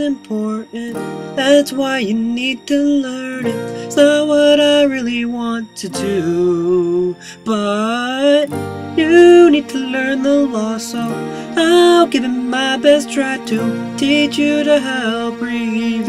important. That's why you need to learn it. It's not what I really want to do, but you need to learn the law, so I'll give it my best try to teach you to help review.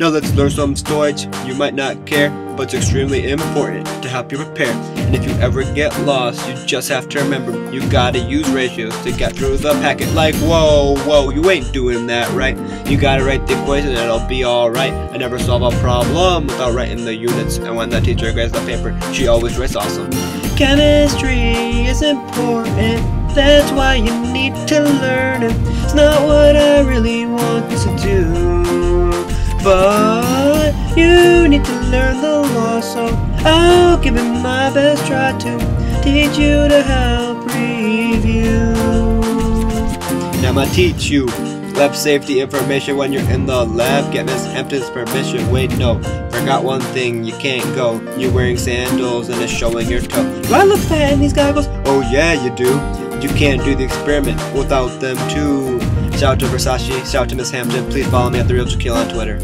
Now let's learn some storage. You might not care, but it's extremely important to help you prepare. And if you ever get lost, you just have to remember you gotta use ratios to get through the packet. Like, whoa, whoa, you ain't doing that, right? You gotta write the equation and it'll be alright. I never solve a problem without writing the units. And when the teacher grades the paper, she always writes awesome. Chemistry is important. That's why you need to learn it. It's not what I really want to do. But you learn the law, so I'll give it my best try to teach you to help review. Now gonna teach you lab safety information when you're in the lab. Get Miss Hampton's permission. Wait, no, forgot one thing. You can't go. You're wearing sandals and it's showing your toe. Do I look fat in these goggles? Oh yeah, you do. You can't do the experiment without them too. Shout out to Versace, shout out to Miss Hampton. Please follow me at The Real Shaquille on Twitter.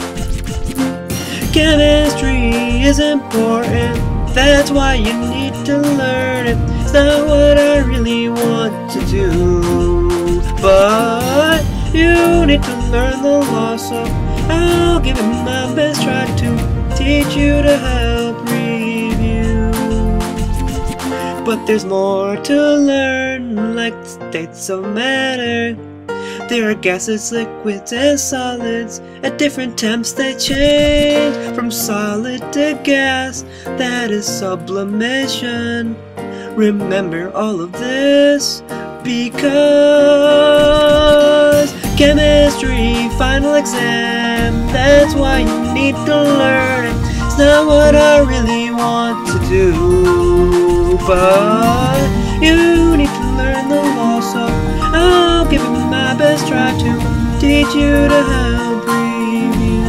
Chemistry is important, that's why you need to learn it. It's not what I really want to do, but you need to learn the law, so I'll give it my best try to teach you to help review. But there's more to learn, like the states of matter. There are gases, liquids, and solids. At different temps they change from solid to gas. That is sublimation. Remember all of this because chemistry final exam. That's why you need to learn it. It's not what I really want to do, but try to teach you to help review.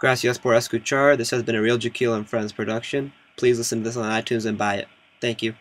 Gracias por escuchar. This has been a Real Jaquil and Friends production. Please listen to this on iTunes and buy it. Thank you.